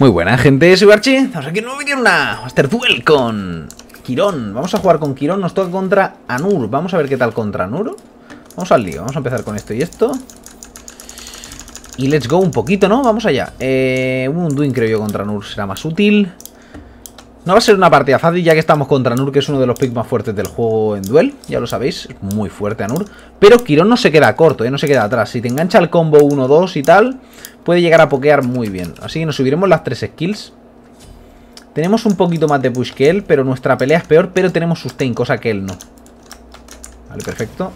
Muy buena gente, soy Barchi, estamos aquí en un vídeo una Master Duel con Quirón. Vamos a jugar con Quirón, nos toca contra Anur. Vamos a ver qué tal contra Anur. Vamos al lío, vamos a empezar con esto y esto. Y let's go un poquito, ¿no? Vamos allá. Eh, Un Duin creo yo contra Anur será más útil no va a ser una partida fácil ya que estamos contra Anur, que es uno de los picks más fuertes del juego en duel. Ya lo sabéis, es muy fuerte Anur. Pero Quirón no se queda corto, ¿eh? no se queda atrás. Si te engancha el combo 1-2 y tal, puede llegar a pokear muy bien. Así que nos subiremos las tres skills. Tenemos un poquito más de push que él, pero nuestra pelea es peor, pero tenemos sustain, cosa que él no. Vale, perfecto.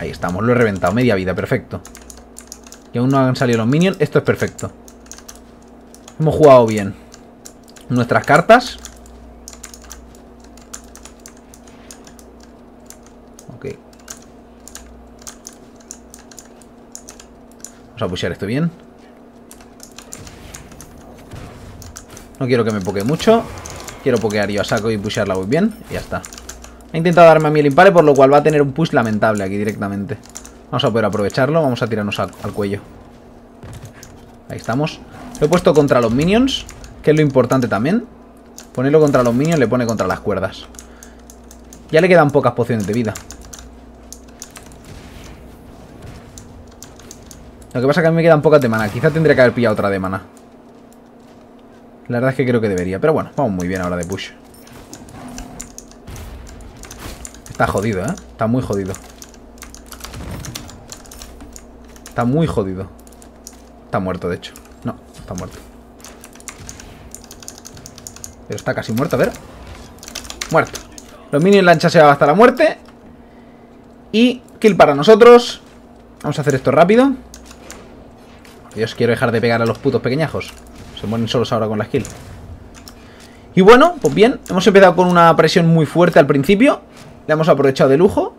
Ahí estamos, lo he reventado, media vida, perfecto. Y aún no han salido los minions, esto es perfecto. Hemos jugado bien nuestras cartas. Ok. Vamos a pushear esto bien. No quiero que me poke mucho. Quiero pokear yo a saco y pushearla muy bien. Y ya está. He intentado darme a mí el impare, por lo cual va a tener un push lamentable aquí directamente. Vamos a poder aprovecharlo. Vamos a tirarnos al, al cuello. Ahí estamos. Lo he puesto contra los minions. Que es lo importante también. Ponerlo contra los minions le pone contra las cuerdas. Ya le quedan pocas pociones de vida. Lo que pasa es que a mí me quedan pocas de mana. Quizá tendría que haber pillado otra de mana. La verdad es que creo que debería. Pero bueno, vamos muy bien ahora de push. Está jodido, ¿eh? Está muy jodido. Está muy jodido. Está muerto, de hecho. No, está muerto. Pero está casi muerto, a ver. Muerto. Los minions la han chaseado hasta la muerte. Y kill para nosotros. Vamos a hacer esto rápido. Dios, quiero dejar de pegar a los putos pequeñajos. Se mueren solos ahora con la skill Y bueno, pues bien Hemos empezado con una presión muy fuerte al principio. Le hemos aprovechado de lujo.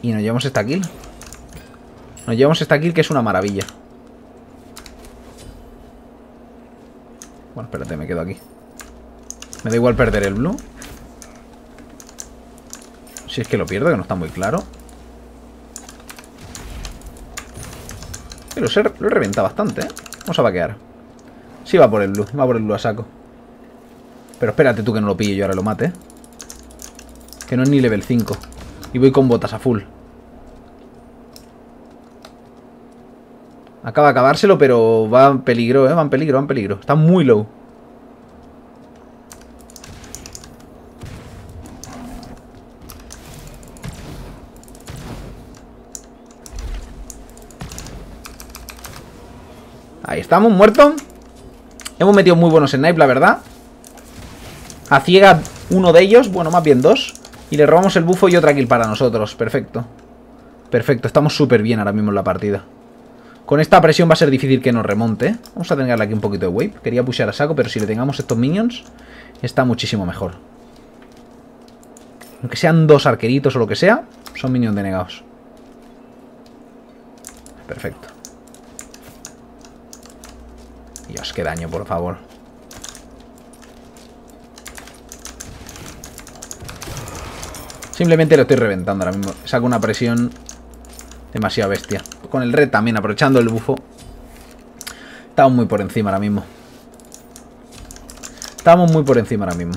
Y nos llevamos esta kill. Nos llevamos esta kill que es una maravilla Bueno, espérate, me quedo aquí. Me da igual perder el blue. Si es que lo pierdo, que no está muy claro. Pero lo he reventado bastante, ¿eh? Vamos a vaquear. Sí va por el blue, va por el blue a saco. Pero espérate tú que no lo pille yo ahora lo mate, ¿eh? Que no es ni level 5. Y voy con botas a full. Acaba de acabárselo, pero va en peligro, ¿eh? Va en peligro, va en peligro. Está muy low. Ahí estamos, muerto. Hemos metido muy buenos snipe, la verdad. A ciega uno de ellos, bueno, más bien dos. Y le robamos el bufo y otra kill para nosotros. Perfecto. Perfecto, estamos súper bien ahora mismo en la partida. Con esta presión va a ser difícil que nos remonte. Vamos a tenerle aquí un poquito de wave. Quería pushear a saco, pero si le tengamos estos minions, está muchísimo mejor. Aunque sean dos arqueritos o lo que sea, son minions denegados. Perfecto. Dios, qué daño, por favor. Simplemente lo estoy reventando ahora mismo. Saco una presión demasiado bestia. Con el red también, aprovechando el bufo. Estamos muy por encima ahora mismo. Estamos muy por encima ahora mismo.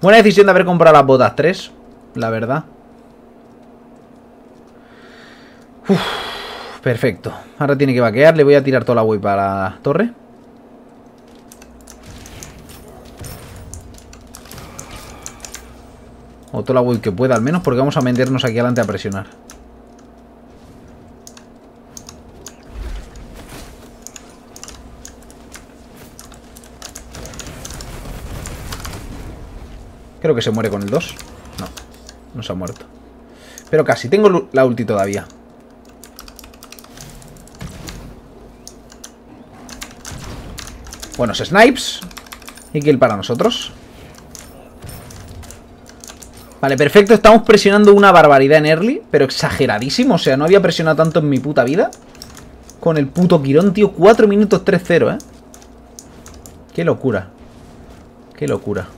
Buena decisión de haber comprado las botas 3. La verdad. perfecto. Ahora tiene que vaquear. Le voy a tirar toda la wave para la torre. O toda la wave que pueda al menos. Porque vamos a meternos aquí adelante a presionar. Creo que se muere con el 2. No, no se ha muerto. Pero casi, tengo la ulti todavía. Buenos snipes. Y kill para nosotros. Vale, perfecto. Estamos presionando una barbaridad en early, pero exageradísimo. O sea, no había presionado tanto en mi puta vida. Con el puto Quirón, tío. 4 minutos 3-0, ¿eh? Qué locura. Qué locura.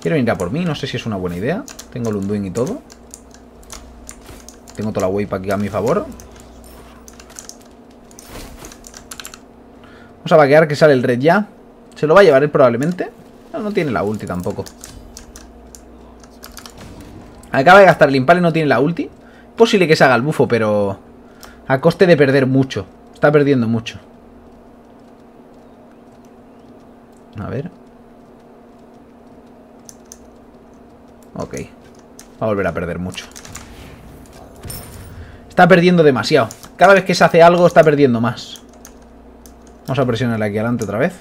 Quiere venir a por mí, no sé si es una buena idea. Tengo el Unduin y todo. Tengo toda la wave aquí a mi favor. Vamos a vaquear que sale el red ya. Se lo va a llevar él probablemente. No, no tiene la ulti tampoco. Acaba de gastar el Impale, no tiene la ulti. Posible que se haga el bufo, pero... A coste de perder mucho. Está perdiendo mucho. A ver. Ok. Va a volver a perder mucho. Está perdiendo demasiado. Cada vez que se hace algo está perdiendo más. Vamos a presionarle aquí adelante otra vez.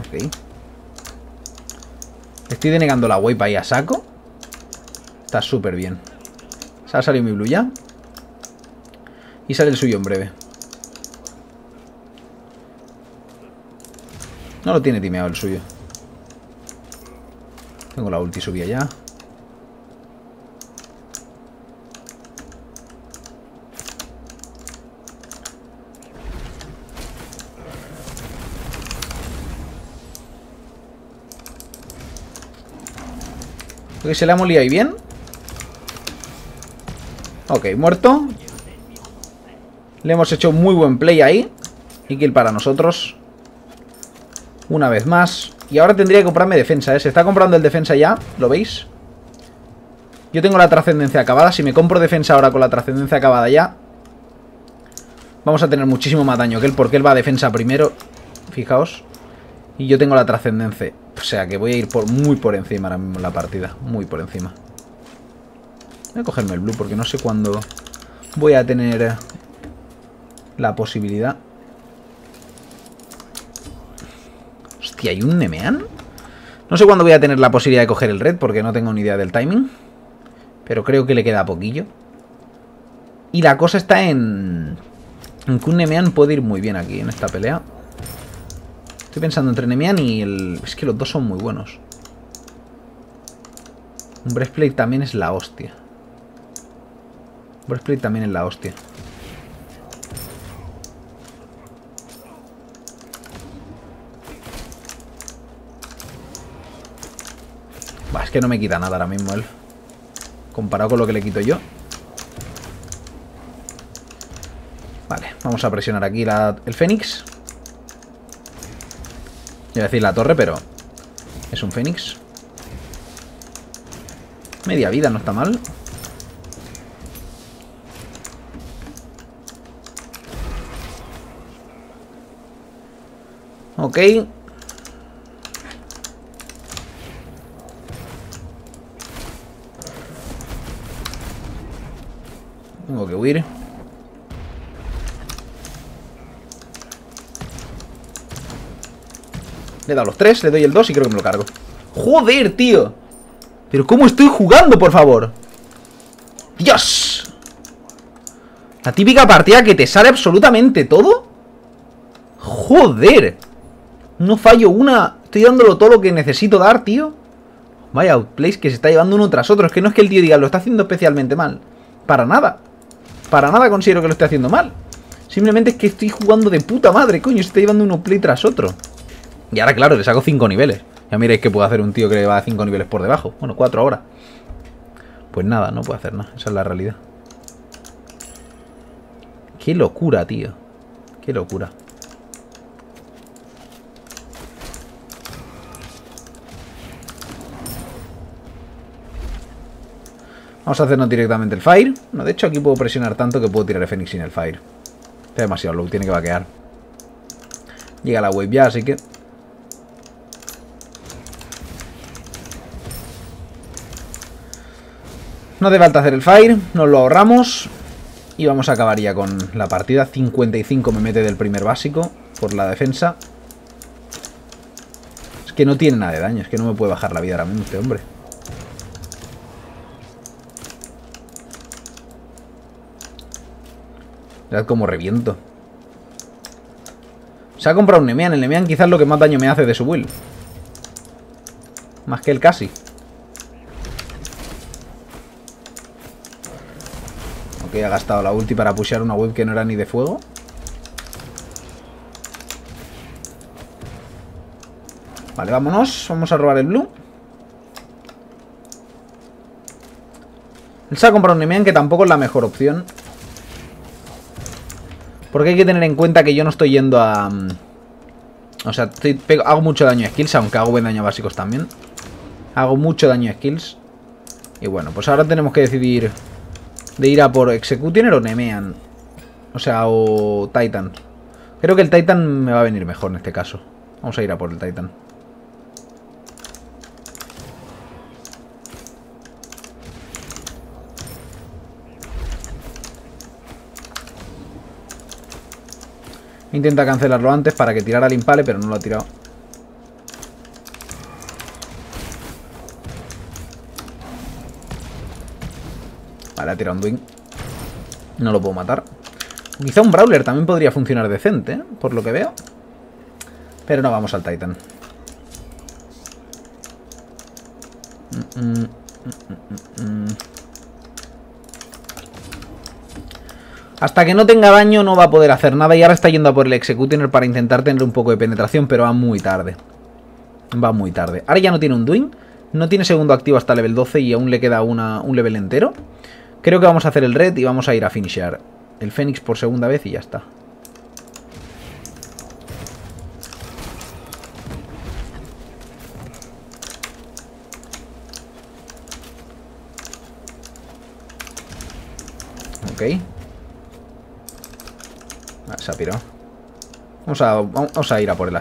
Ok. Estoy denegando la wipe ahí a saco. Está súper bien. Se ha salido mi blue ya. Y sale el suyo en breve. No lo tiene timeado el suyo. Tengo la ulti subida ya. Porque se le ha molido ahí bien. Ok, muerto. Le hemos hecho muy buen play ahí. Y kill para nosotros. Una vez más. Y ahora tendría que comprarme defensa, ¿eh? Se está comprando el defensa ya, ¿lo veis? Yo tengo la trascendencia acabada. Si me compro defensa ahora con la trascendencia acabada ya... Vamos a tener muchísimo más daño que él, porque él va a defensa primero. Fijaos. Y yo tengo la trascendencia. O sea que voy a ir por muy por encima ahora mismo la partida. Muy por encima. Voy a cogerme el blue porque no sé cuándo voy a tener la posibilidad. Hostia, ¿hay un Nemean? No sé cuándo voy a tener la posibilidad de coger el red porque no tengo ni idea del timing. Pero creo que le queda poquillo. Y la cosa está en... En que un Nemean puede ir muy bien aquí en esta pelea. Estoy pensando entre Nemean y el... Es que los dos son muy buenos. Un Breastplate también es la hostia. Breastplate también es la hostia. Bah, es que no me quita nada ahora mismo él. Comparado con lo que le quito yo. Vale, vamos a presionar aquí el Fénix. Iba decir la torre, pero es un Fénix. Media vida, no está mal. Ok. Tengo que huir. Le he dado los tres, le doy el dos y creo que me lo cargo. ¡Joder, tío! ¿Pero cómo estoy jugando, por favor? ¡Dios! La típica partida que te sale absolutamente todo. ¡Joder! No fallo una. Estoy dándolo todo lo que necesito dar, tío. Vaya outplays que se está llevando uno tras otro. Es que no es que el tío diga, lo está haciendo especialmente mal. Para nada. Para nada considero que lo esté haciendo mal. Simplemente es que estoy jugando de puta madre, coño. Se está llevando uno play tras otro. Y ahora, claro, le saco 5 niveles. Ya miréis que puede hacer un tío que le va a 5 niveles por debajo. Bueno, 4 ahora. Pues nada, no puede hacer nada. Esa es la realidad. Qué locura, tío. Qué locura. Vamos a hacernos directamente el Fire. No, de hecho aquí puedo presionar tanto que puedo tirar el Fénix sin el Fire. Está demasiado low, tiene que vaquear. Llega la wave ya, así que... No hace falta hacer el Fire, nos lo ahorramos. Y vamos a acabar ya con la partida. 55 me mete del primer básico por la defensa. Es que no tiene nada de daño, es que no me puede bajar la vida ahora mismo este hombre. Mirad cómo reviento. Se ha comprado un Nemean. El Nemean quizás lo que más daño me hace de su build. Más que el casi. Ok, ha gastado la ulti para pushear una web que no era ni de fuego. Vale, vámonos. Vamos a robar el blue. Él se ha comprado un Nemean que tampoco es la mejor opción. Porque hay que tener en cuenta que yo no estoy yendo a... Mm, o sea, estoy, hago mucho daño a skills, aunque hago buen daño básicos también. Hago mucho daño a skills. Y bueno, pues ahora tenemos que decidir de ir a por Executioner o Nemean. O sea, o Titan. Creo que el Titan me va a venir mejor en este caso. Vamos a ir a por el Titan. Intenta cancelarlo antes para que tirara el impale, pero no lo ha tirado. Vale, ha tirado un Dwing. No lo puedo matar. Quizá un Brawler también podría funcionar decente, por lo que veo. Pero no vamos al Titan. Hasta que no tenga daño no va a poder hacer nada y ahora está yendo a por el Executioner para intentar tener un poco de penetración, pero va muy tarde. Va muy tarde. Ahora ya no tiene un Dwing, no tiene segundo activo hasta level 12 y aún le queda un level entero. Creo que vamos a hacer el red y vamos a ir a finishear el Fénix por segunda vez y ya está. Ok. Ah, se ha pirado. Vamos a, vamos a ir a por el a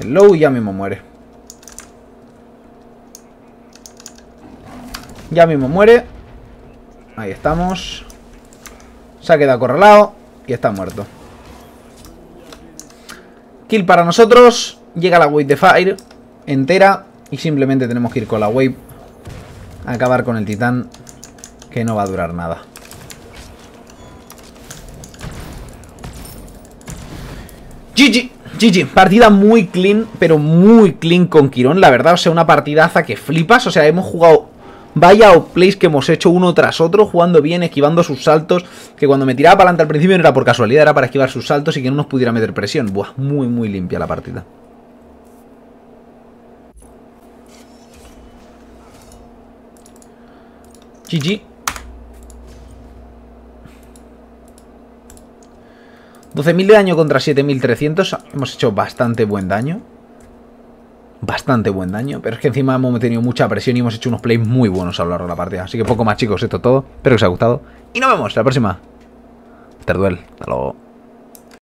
El low ya mismo muere. Ya mismo muere. Ahí estamos. Se ha quedado acorralado y está muerto. Kill para nosotros. Llega la wave de fire entera. Y simplemente tenemos que ir con la wave a acabar con el titán. Que no va a durar nada. GG. GG, partida muy clean, pero muy clean con Quirón, la verdad, o sea, una partidaza que flipas, o sea, hemos jugado Vaya outplays que hemos hecho uno tras otro, jugando bien, esquivando sus saltos, que cuando me tiraba para adelante al principio no era por casualidad, era para esquivar sus saltos y que no nos pudiera meter presión. Buah, muy, muy limpia la partida. GG. 12.000 de daño contra 7.300. Hemos hecho bastante buen daño. Bastante buen daño. Pero es que encima hemos tenido mucha presión y hemos hecho unos plays muy buenos a lo largo de la partida. Así que poco más chicos, esto todo. Espero que os haya gustado. Y nos vemos la próxima. Hasta luego.